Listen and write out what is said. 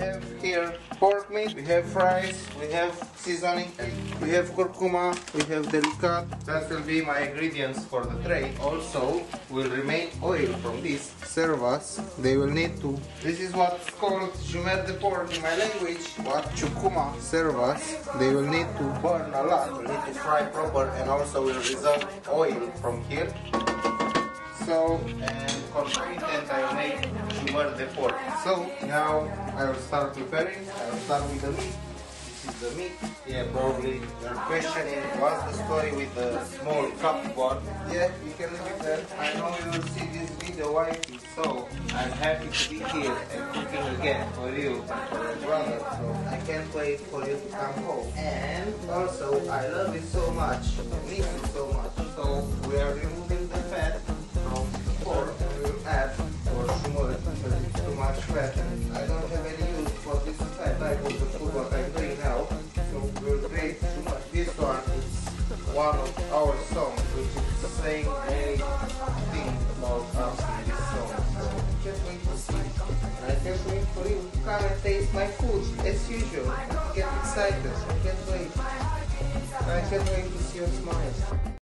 have here pork meat, we have fries, we have seasoning, we have curcuma, we have Delikat. That will be my ingredients for the tray. Also, will remain oil from this. Serve us. They will need to. This is what's called jumer de porc in my language. What curcuma serve us. They will need to burn a lot. We need to fry proper and also will result oil from here. So, and for content I jumer de porc. So, now I will start preparing. I will start with the meat. This is the meat. Yeah, probably you're questioning what's the story with the small cup one. Yeah, you can leave it there. I know you will see this video wifey, so I'm happy to be here and cooking again for you and for your brother. So I can't wait for you to come home. And also, I love you so much. One of our songs which is saying many things about us in this song. So I can't wait to see. I can't wait for you to come and taste my food as usual. Get excited. I can't wait. I can't wait to see your smile.